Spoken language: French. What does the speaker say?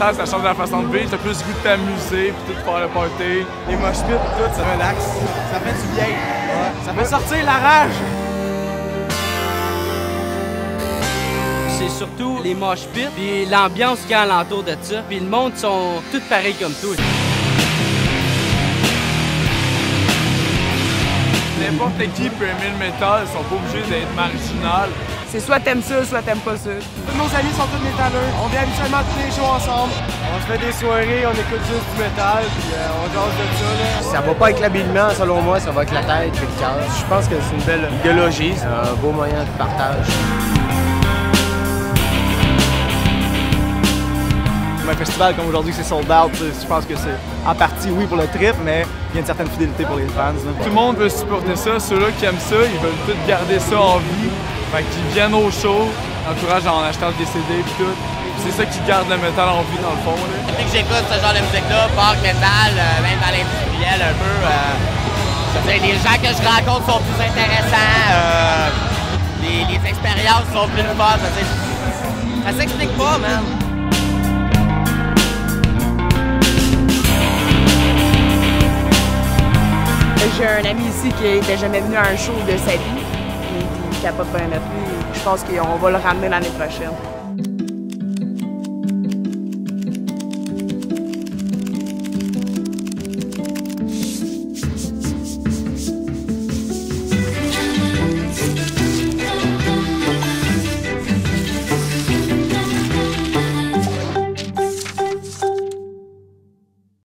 ça change la façon de vivre, t'as plus le goût de t'amuser, puis tout faire le party. Les mosh pits, tout, ça relaxe. Ça fait du bien. Ça fait sortir la rage. C'est surtout les mosh pits, puis l'ambiance qu'il y a alentour de ça, puis le monde sont tous pareils comme toi. N'importe qui peut aimer le métal, ils sont pas obligés d'être marginal. C'est soit t'aimes ça, soit t'aimes pas ça. Tous nos amis sont tous métalleux. On vient habituellement tous les shows ensemble. On se fait des soirées, on écoute juste du métal, puis euh, on jase de ça. Là. Ça va pas avec l'habillement, selon moi, ça va avec la tête et le cœur. Je pense que c'est une belle idéologie, c'est un beau moyen de partage. Festival comme aujourd'hui c'est sold out, je pense que c'est en partie oui pour le trip, mais il y a une certaine fidélité pour les fans. Tout le monde veut supporter ça, ceux-là qui aiment ça, ils veulent tous garder ça en vie. Fait qu'ils viennent au show, encouragent en achetant des CD et tout. C'est ça qui garde le métal en vie dans le fond. Là. Depuis que j'écoute ce genre de musique-là, punk, metal, euh, même dans l'industriel un peu, euh, les gens que je rencontre sont plus intéressants, euh, les, les, expériences sont plus fun. Ça s'explique pas, man. J'ai un ami ici qui n'était jamais venu à un show de sa vie. Il capote pas un Je pense qu'on va le ramener l'année prochaine.